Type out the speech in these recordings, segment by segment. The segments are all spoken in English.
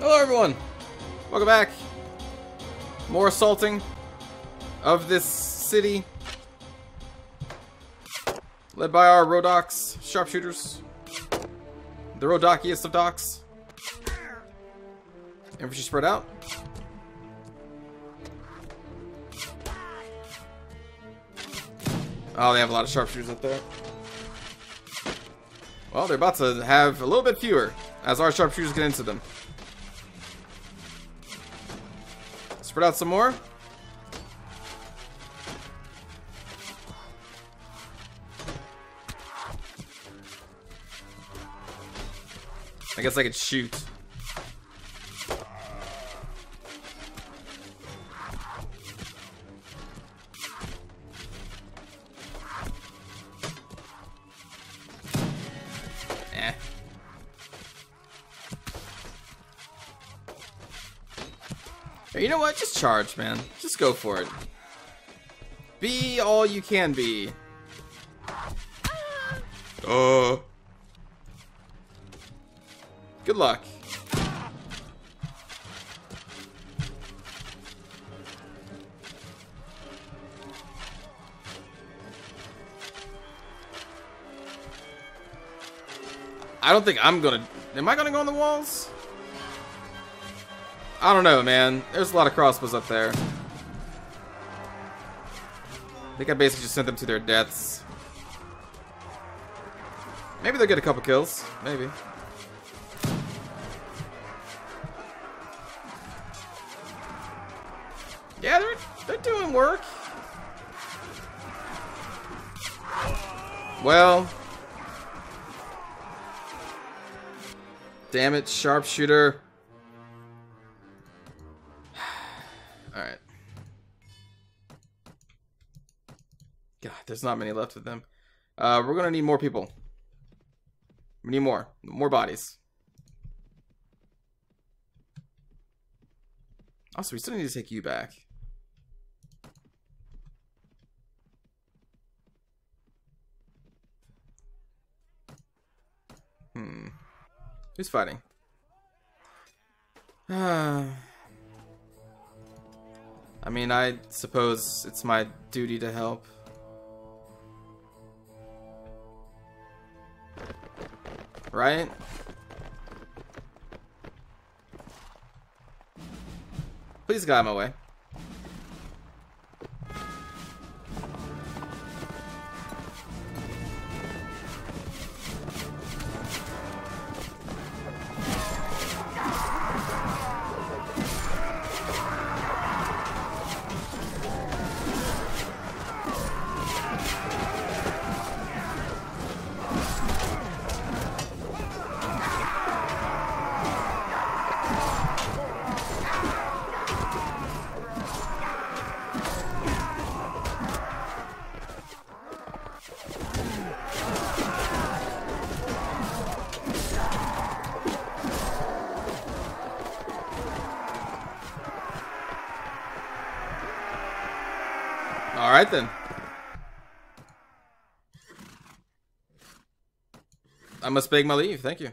Hello everyone! Welcome back. More assaulting of this city. Led by our Rhodoks sharpshooters. The Rhodokiest of docks. Infantry spread out. Oh, they have a lot of sharpshooters up there. Well, they're about to have a little bit fewer as our sharpshooters get into them. Spread out some more. I guess I could shoot. Charge, man. Just go for it. Be all you can be. Uh. Good luck. I don't think I'm gonna... Am I gonna go on the walls? I don't know, man. There's a lot of crossbows up there. I think I basically just sent them to their deaths. Maybe they'll get a couple kills. Maybe. Yeah, they're they're doing work. Well. Damn it, sharpshooter. There's not many left of them. Uh, we're gonna need more people. We need more. More bodies. Also, we still need to take you back. Hmm. Who's fighting? I mean, I suppose it's my duty to help. Right? Please get out of my way. Alright then. I must beg my leave, thank you.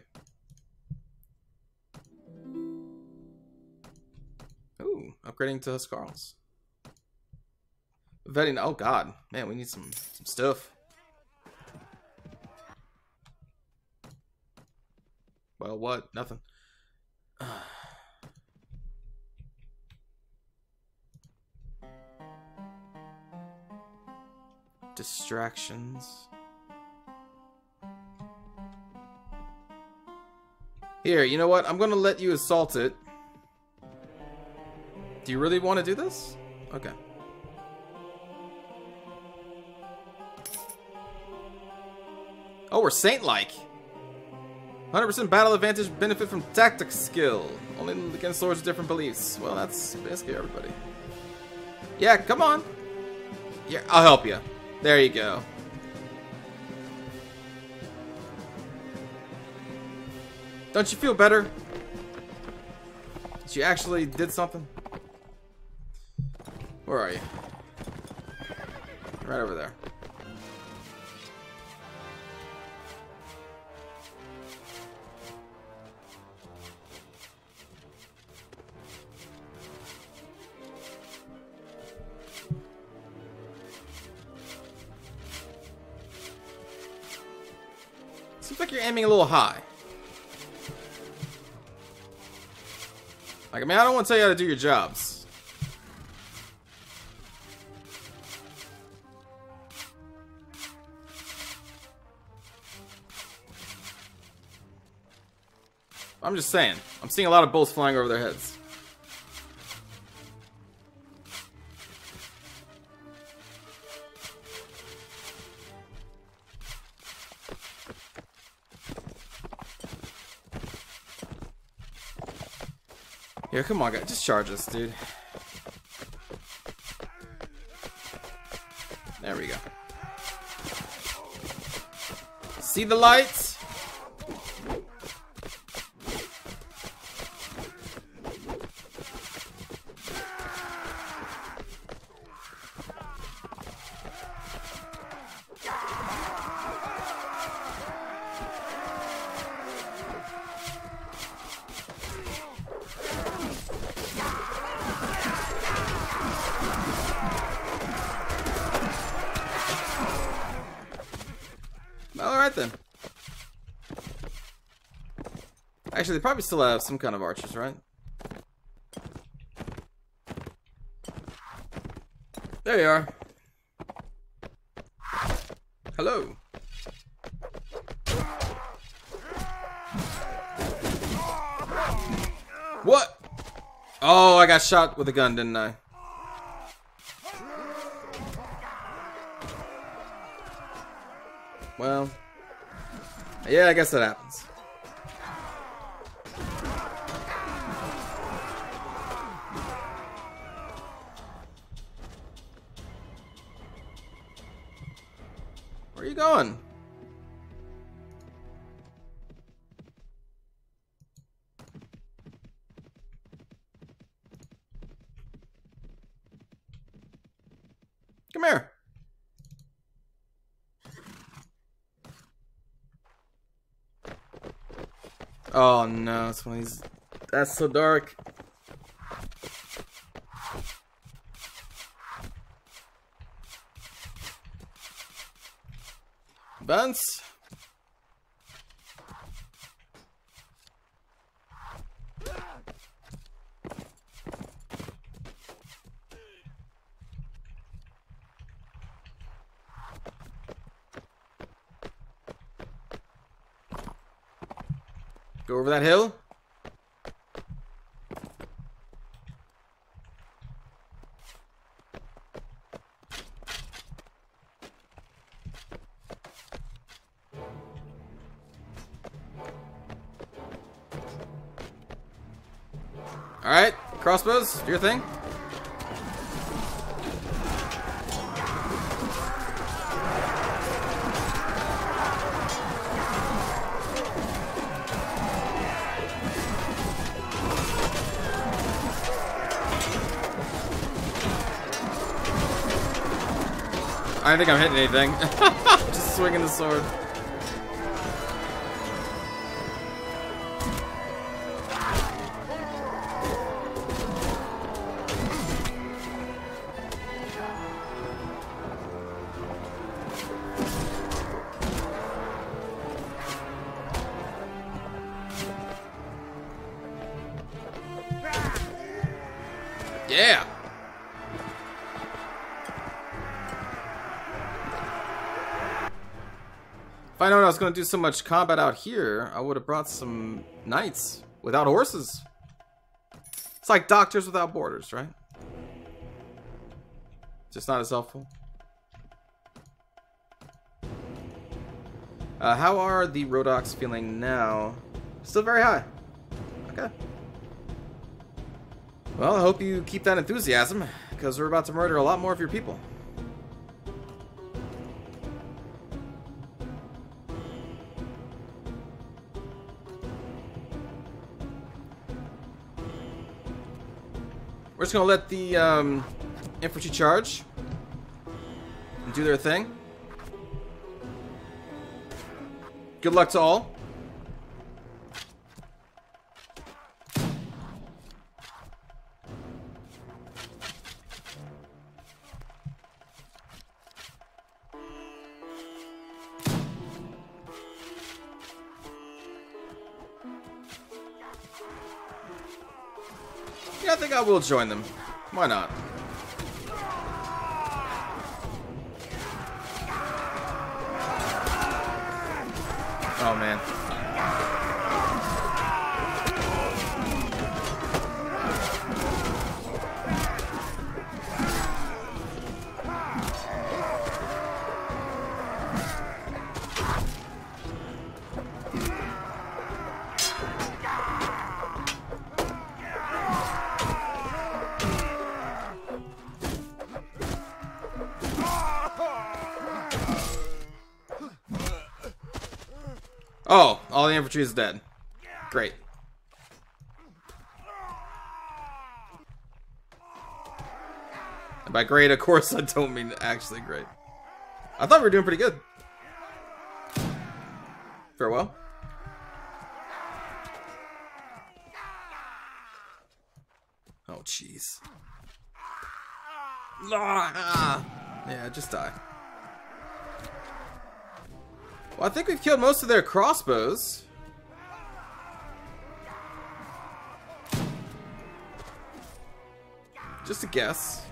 Ooh, upgrading to Huskarls. Vetting, oh god. Man, we need some, some stuff. Well, what? Nothing. Distractions. Here, you know what? I'm gonna let you assault it. Do you really want to do this? Okay. Oh, we're saint-like. 100% battle advantage benefit from tactic skill. Only against swords of different beliefs. Well, that's basically everybody. Yeah, come on. Yeah, I'll help you. There you go. Don't you feel better? You actually did something? Where are you? Right over there. Seems like you're aiming a little high. Like, I mean, I don't want to tell you how to do your jobs. I'm just saying. I'm seeing a lot of bolts flying over their heads. Here, come on, guys. Just charge us, dude. There we go. See the lights? Actually, they probably still have some kind of archers, right? There you are. Hello. What? Oh, I got shot with a gun, didn't I? Well, yeah, I guess that happens. Where are you going? Oh no, it's one of these. That's so dark. Bunce. Go over that hill. Alright, crossbows, do your thing. I don't think I'm hitting anything. Just swinging the sword. I known I was going to do so much combat out here, I would have brought some knights without horses. It's like doctors without borders, right? Just not as helpful. Uh, how are the Rhodoks feeling now? Still very high. Okay. Well, I hope you keep that enthusiasm, because we're about to murder a lot more of your people. Just gonna let the um, infantry charge and do their thing. Good luck to all. Yeah, I think I will join them. Why not? Oh man. Oh, all the infantry is dead. Great. By great, of course, I don't mean actually great. I thought we were doing pretty good. Farewell. Oh, jeez. Ah! Yeah, just die. Well, I think we've killed most of their crossbows. Just a guess.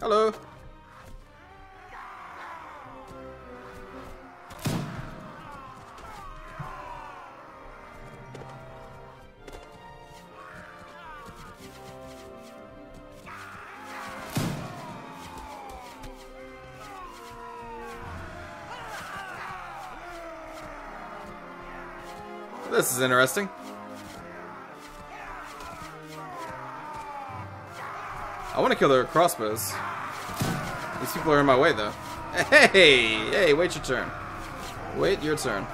Hello. This is interesting. I want to kill their crossbows. These people are in my way, though. Hey! Hey, wait your turn. Wait your turn.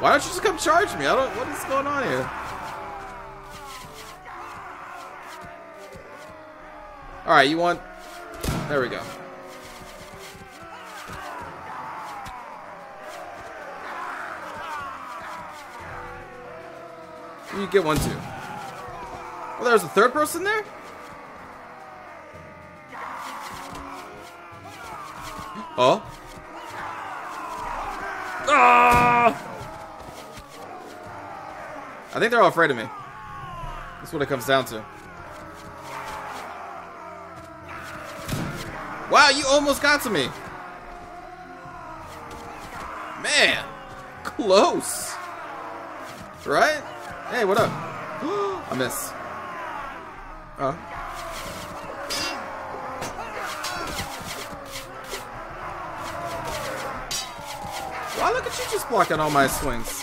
Why don't you just come charge me? I don't... What is going on here? Alright, you want... There we go. You get one too. Well, there's a third person there? Oh? Ah! I think they're all afraid of me. That's what it comes down to. Wow, you almost got to me. Man, close. Right? Hey, what up? I miss. Oh. Wow, look at you just blocking all my swings.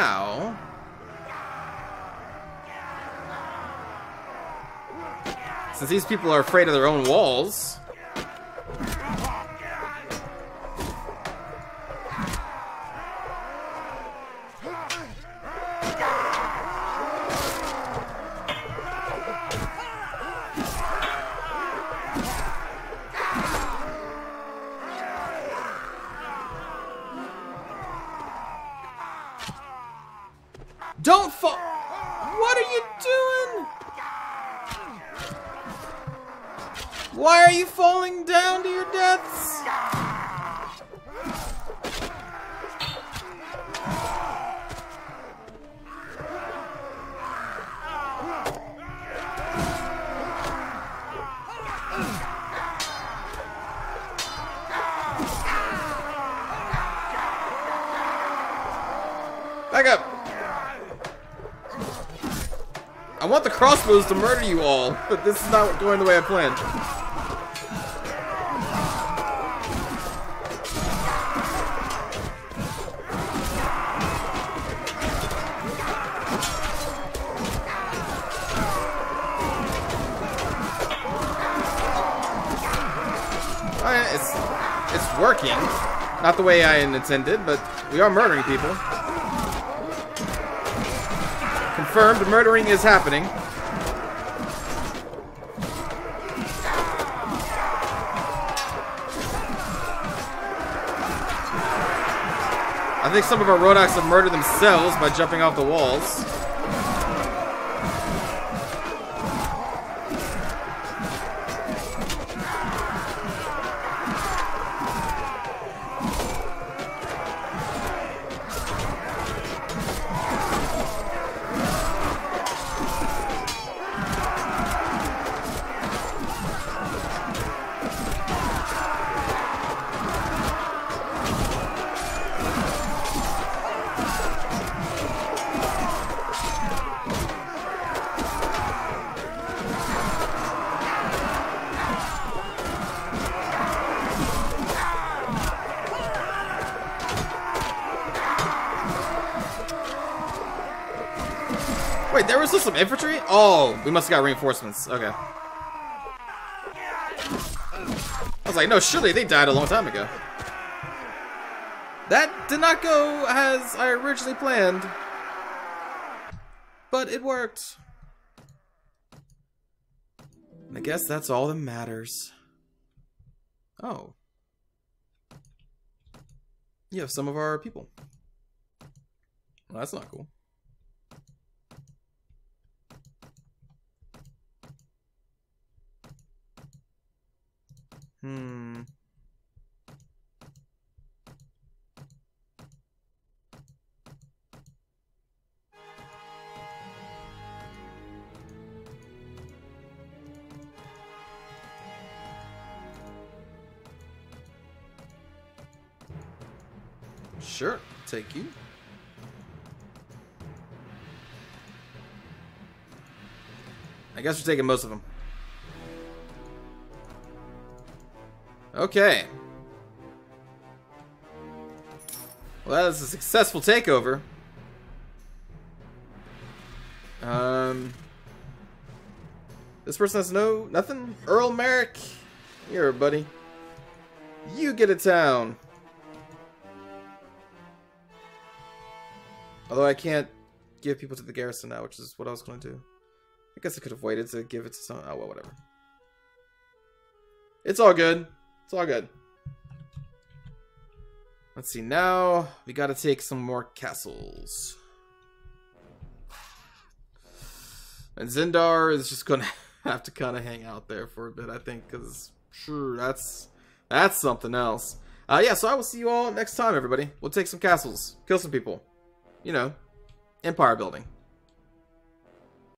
Now... Since these people are afraid of their own walls... Why are you falling down to your deaths? Back up. I want the crossbows to murder you all, but this is not going the way I planned. Not the way I intended, but we are murdering people. Confirmed, murdering is happening. I think some of our Rhodoks have murdered themselves by jumping off the walls. Wait, there was still some infantry? Oh, we must have got reinforcements. Okay. I was like, no, surely they died a long time ago. That did not go as I originally planned. But it worked. I guess that's all that matters. Oh. You have some of our people. Well, that's not cool. Hmm. Sure, take you. I guess we're taking most of them. Okay. Well, that was a successful takeover. Um, this person has no nothing. Earl Merrick, here, buddy. You get a town. Although I can't give people to the garrison now, which is what I was going to do. I guess I could have waited to give it to someone. Oh well, whatever. It's all good. It's all good. Let's see, now we gotta take some more castles. And Zindar is just gonna have to kind of hang out there for a bit, I think, because sure, that's that's something else. Uh, yeah, so I will see you all next time, everybody. We'll take some castles, kill some people. You know, empire building.